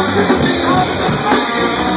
Oh, my God.